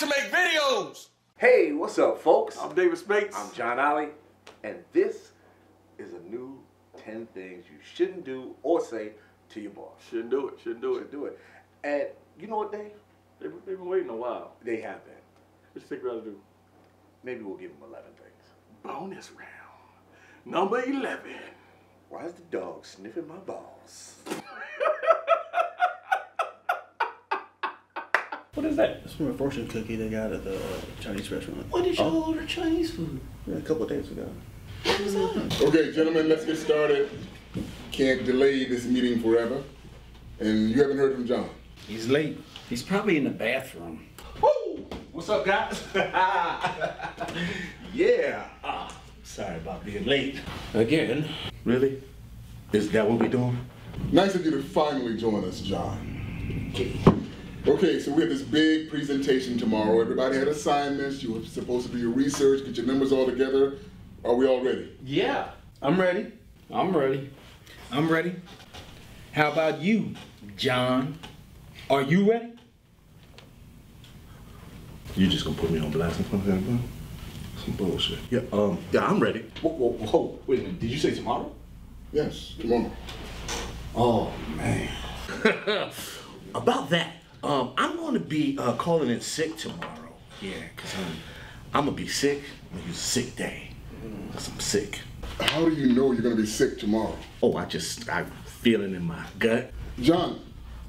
to make videos. Hey, what's up, folks? I'm David Spates. I'm John Ollie, and this is a new 10 things you shouldn't do or say to your boss. Shouldn't do it. Shouldn't do Should it. do it. And you know what, Dave? They've, they've been waiting a while. They have been. What you think we ought to do? Maybe we'll give them 11 things. Bonus round. Number 11. Why is the dog sniffing my balls? What is that? It's from a fortune cookie they got at the uh, Chinese restaurant. When did y'all order Chinese food? Yeah, a couple of days ago. What was that? Okay, gentlemen, let's get started. Can't delay this meeting forever. And you haven't heard from John. He's late. He's probably in the bathroom. Woo! What's up, guys? yeah. Ah, sorry about being late. Again. Really? Is that what we're doing? Nice of you to finally join us, John. Okay, so we have this big presentation tomorrow. Everybody had assignments. You were supposed to do your research, get your numbers all together. Are we all ready? Yeah, I'm ready. I'm ready. I'm ready. How about you, John? Are you ready? You just gonna put me on blast in front of everybody? Some bullshit. Yeah, um, yeah, I'm ready. Whoa, whoa, whoa, wait a minute. Did you say tomorrow? Yes, tomorrow. Oh, man. About that, um, I'm going to be uh, calling in sick tomorrow. Yeah, because I'm, I'm going to be sick. I'm going to use a sick day. Because I'm sick. How do you know you're going to be sick tomorrow? Oh, I just, I feel it in my gut. John,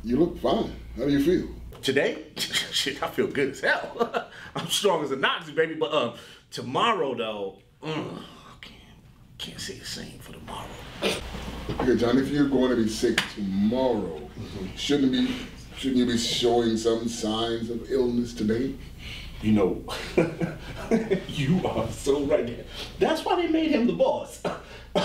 you look fine. How do you feel? Today, shit, I feel good as hell. I'm strong as a Nazi, baby. But um, tomorrow, though, mm, I can't, can't say the same for tomorrow. Okay, John, if you're going to be sick tomorrow, shouldn't be shouldn't you be showing some signs of illness today? You know, you are so right. That's why they made him the boss. Yo,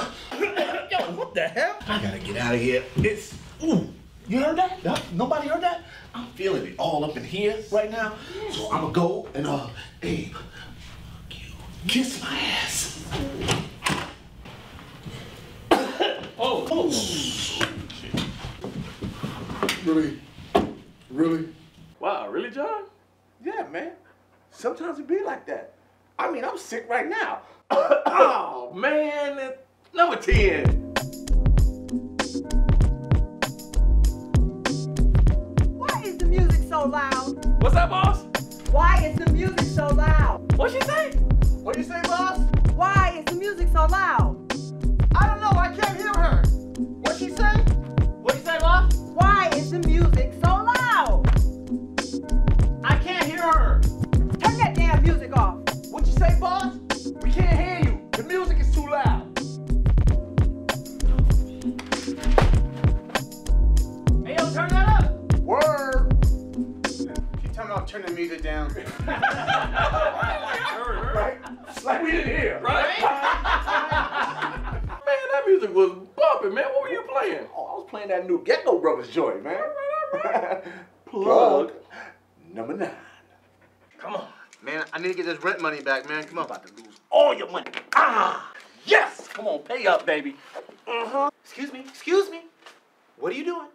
what the hell? I gotta get out of here. It's ooh. You heard that? No- Nobody heard that? I'm feeling it all up in here right now. So I'm gonna go and uh, Abe, kiss my ass. Oh, oh. Really? Really? Wow, really, John? Yeah, man. Sometimes it be like that. I mean, I'm sick right now. Oh, man. Number 10. Why is the music so loud? What's that, boss? Why is the music so loud? What'd she say? What you say, boss? Why is the music so loud? Playing that new Ghetto Brothers joint, man. Plug. number nine. Come on. Man, I need to get this rent money back, man. Come on. i About to lose all your money. Ah, yes. Come on, pay up, baby. Uh-huh. Excuse me. Excuse me. What are you doing?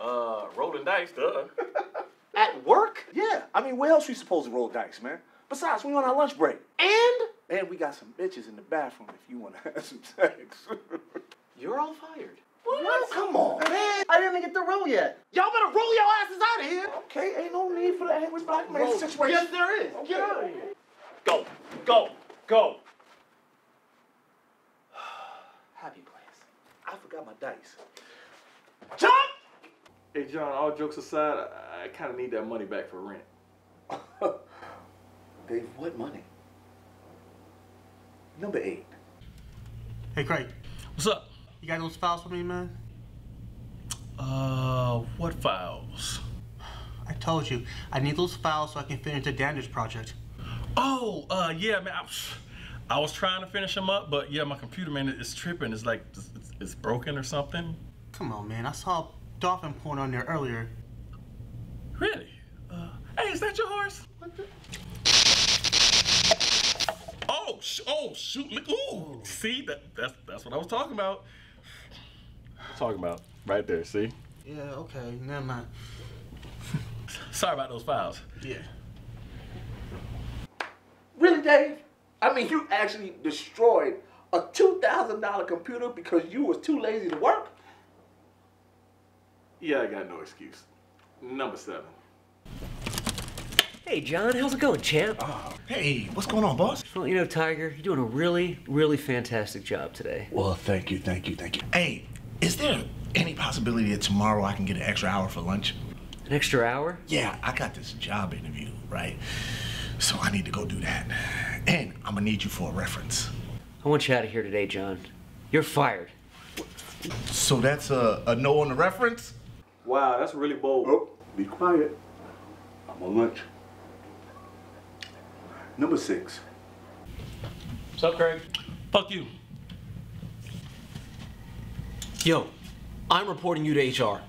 Uh, rolling dice, duh. At work? Yeah, I mean, where else are we supposed to roll dice, man? Besides, we on our lunch break. And And we got some bitches in the bathroom if you want to have some sex. you're all fired. What? Come on, man. I didn't even get the roll yet. Y'all better roll your asses out of here. Okay, ain't no need for the angry black man Roll. situation. Yes, there is. Okay. Get out of here. Go, go, go. Happy place. I forgot my dice. Jump. Hey, John, all jokes aside, I, I kind of need that money back for rent. Dave, what money? Number eight. Hey, Craig. What's up? You got those files for me, man? Uh, what files? I told you. I need those files so I can finish the Dandridge project. Oh, uh, yeah, man. I, was- I was trying to finish them up, but yeah, my computer, man, it's tripping. It's like it's, it's- broken or something. Come on, man. I saw dolphin porn on there earlier. Really? Uh, hey, is that your horse? Oh, sh- oh, shoot! Ooh, see that? That's that's what I was talking about. Talking about right there. See? Yeah, okay. Never mind. Sorry about those files. Yeah. Really, Dave? I mean, you actually destroyed a two thousand dollar computer because you was too lazy to work. Yeah, I got no excuse. Number seven. Hey, John, how's it going, champ? Ah, hey, what's going on, boss? Well, you know, Tiger, you're doing a really, really fantastic job today. Well, thank you, thank you, thank you. Hey, is there any possibility that tomorrow I can get an extra hour for lunch? An extra hour? Yeah, I got this job interview, right? So I need to go do that. And I'm gonna need you for a reference. I want you out of here today, John. You're fired. So that's a, a no on the reference? Wow, that's really bold. Oh, be quiet. I'm on lunch. Number six. What's up, Craig? Fuck you. Yo, I'm reporting you to HR.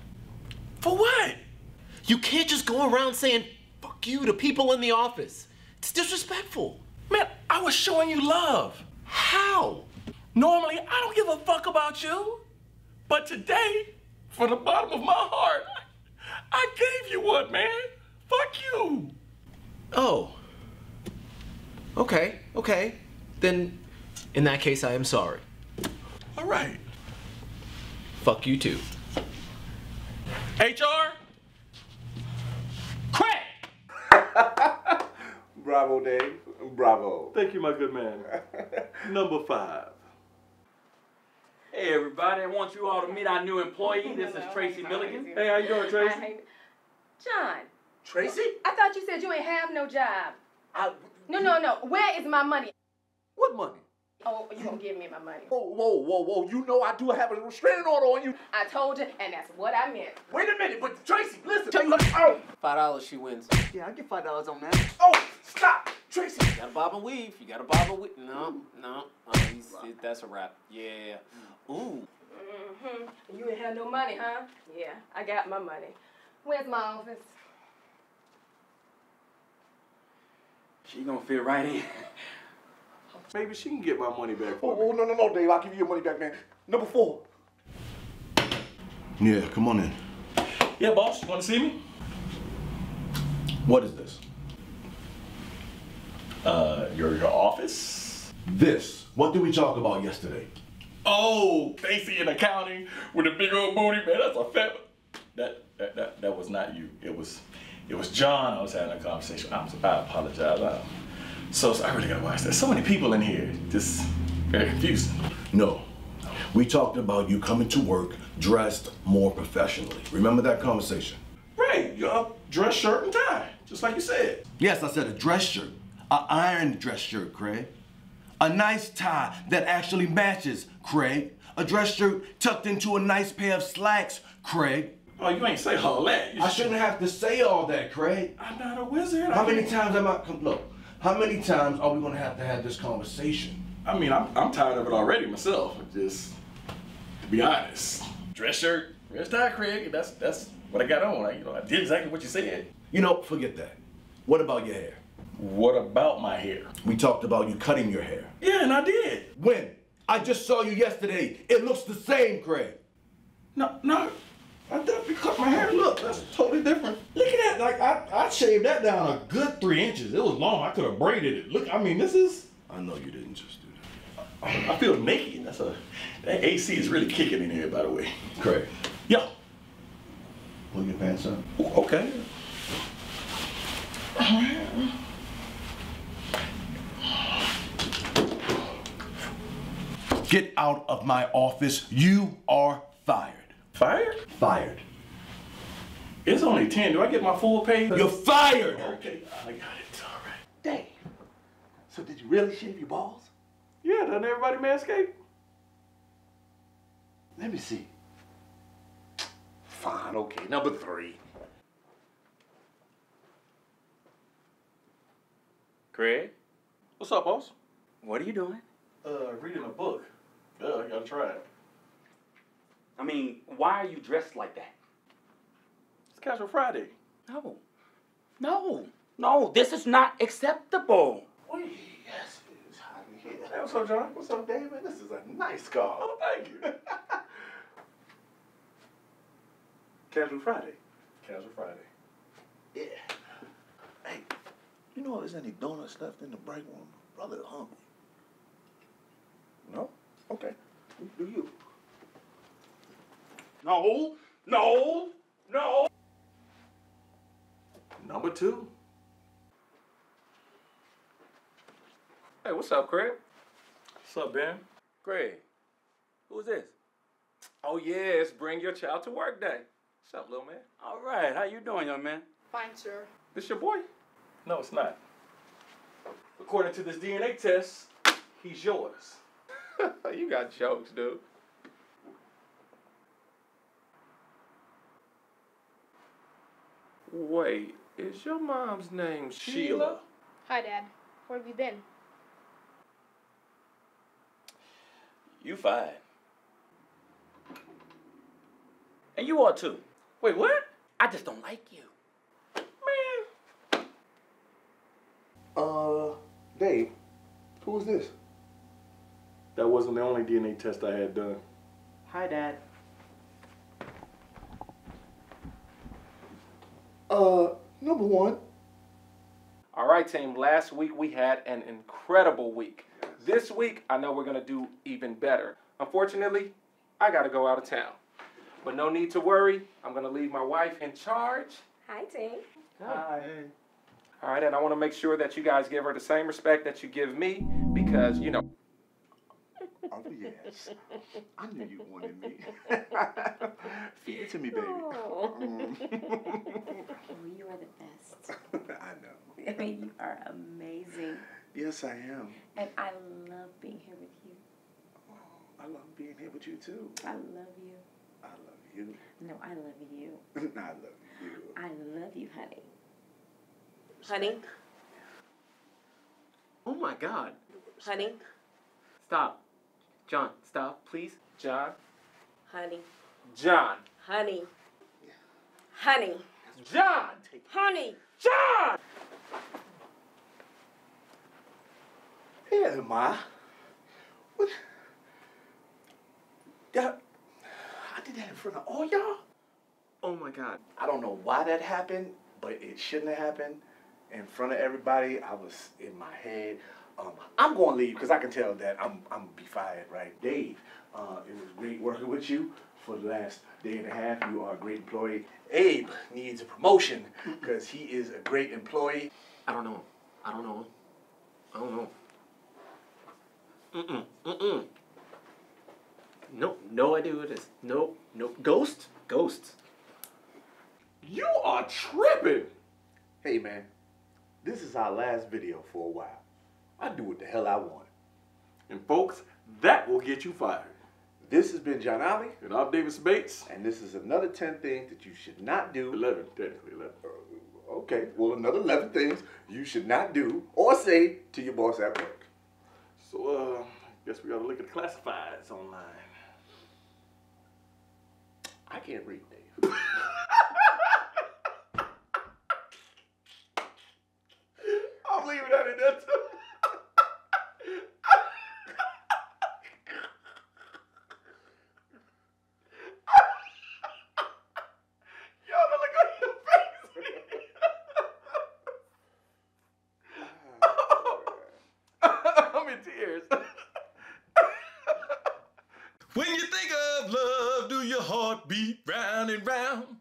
For what? You can't just go around saying fuck you to people in the office. It's disrespectful. Man, I was showing you love. How? Normally, I don't give a fuck about you. But today, from the bottom of my heart, I gave you one, man. Fuck you. Oh. Okay, okay. Then, in that case, I am sorry. All right. Fuck you too. HR? Bravo, Dave. Bravo. Thank you, my good man. Number five. Hey everybody, I want you all to meet our new employee. This is Tracy Milligan. Hey, how you doing, Tracy? I John, Tracy? I thought you said you ain't have no job. I, No, no, no. Where is my money? what money? Oh, you gonna give me my money? Whoa, whoa, whoa, whoa. You know I do have a restraining order on you. I told you, and that's what I meant. Wait a minute, but Tracy, listen. Look, oh, Five dollars, she wins. Yeah, I get five dollars on that. oh, stop. Tracy. You gotta bob and weave. You gotta bob and weave. No, no. Oh, he's, that's a wrap. Yeah. Ooh. Mm-hmm. You ain't have no money, huh? Yeah, I got my money. Where's my office? She gonna fit right in. Maybe she can get my money back Oh, me. oh, no, no, no, Dave. I'll give you your money back, man. Number four. Yeah, come on in. Yeah, boss, you want to see me? What is this? Uh, your your office? This. What did we talk about yesterday? Oh, Stacy in accounting with a big old booty, man. That's a fat. That that that, that was not you. It was it was John. I was having a conversation. I'm, I apologize. I, so, so I really gotta watch. There's so many people in here. Just very confusing. No. We talked about you coming to work dressed more professionally. Remember that conversation? Right, your uh, dress shirt and tie, just like you said. Yes, I said a dress shirt. A iron dress shirt, Craig. A nice tie that actually matches, Craig. A dress shirt tucked into a nice pair of slacks, Craig. Oh, you ain't say all that. You I shouldn't have to say all that, Craig. I'm not a wizard. How I many can't- times am I, come- look, how many times are we gonna have to have this conversation? I mean, I'm, I'm tired of it already myself. Just to be honest, dress shirt, dress tie, Craig. That's that's what I got on. I, you know, I did exactly what you said. You know, forget that. What about your hair? What about my hair? We talked about you cutting your hair. Yeah, and I did. When? I just saw you yesterday. It looks the same, Craig. No, no. I definitely cut my hair. Look, that's totally different. Look at that. Like I, I shaved that down a good three inches. It was long. I could have braided it. Look, I mean, this is. I know you didn't just do that. I feel naked. That's a that AC is really kicking in here, by the way. Craig, Yeah. pull your pants up. Okay. Get out of my office. You are fired. Fired? Fired. It's only ten. Do I get my full pay? You're fired. Okay, I got it. All right. Dang. So did you really shave your balls? Yeah, doesn't everybody manscape? Let me see. Fine, okay. Number three. Craig, What's up, boss? what are you doing? Uh, reading a book. Yeah, I gotta try it. I mean, why are you dressed like that? It's Casual Friday. No. No. No, this is not acceptable. Wait, yes, it is hot in here. Hey, what's up, John? What's up, David? This is a nice car. Oh, thank you. Casual Friday. Casual Friday. Yeah. Hey, you know if there's any donuts left in the break room? brother hungry. No? Okay. Do you? No, no, no. Number two. Hey, what's up, Craig? What's up, Ben? Craig. Who's this? Oh yeah, it's Bring Your Child to Work Day. What's up, little man? All right, how you doing, young man? Fine, sir. This your boy? No, it's not. According to this DNA test, he's yours. you got jokes, dude. Wait, is your mom's name Sheila? Hi, Dad. Where have you been? You fine. And you are too. Wait, what? I just don't like you. Man. Uh, Dave, who is this? That wasn't the only DNA test I had done. Hi, Dad. Uh, number one. All right, team. Last week we had an incredible week. This week, I know we're going to do even better. Unfortunately, I got to go out of town. But no need to worry. I'm going to leave my wife in charge. Hi, team. Hi. All right, and I want to make sure that you guys give her the same respect that you give me because, you know. Oh, yes. I knew you wanted me. Feed it to me, baby. Oh. You are the best. I know. I mean, you are amazing. Yes, I am. And I love being here with you. Oh, I love being here with you too. I love you. I love you. No, I love you. I love you. I love you, honey. Honey? Oh my God. Honey? Stop. John, stop, please. John. Honey? John. Honey? Honey? John. Honey? John! Here am I. What? That, I did that in front of all y'all? Oh my God. I don't know why that happened, but it shouldn't have happened. In front of everybody, I was in my head. Um, I'm going to leave because I can tell that I'm I'm gonna be fired, right? Dave, uh, it was great working with you for the last day and a half. You are a great employee. Abe needs a promotion because he is a great employee. I don't know. I don't know. I don't know. Mm-mm. Mm-mm. No, no idea what it is. No, no. Ghost? Ghost. You are tripping. Hey man, this is our last video for a while. I do what the hell I want. And folks, that will get you fired. This has been John Alley. And I'm David Spates. And this is another 10 things that you should not do. 11, technically 11. Okay, well, another 11 things you should not do or say to your boss at work. So, uh, guess we gotta look at the classifieds online. I can't read, Dave. I'm leaving that in there too. Yo, the look on your face. I'm in tears. When you think of love, do your heart beat round and round?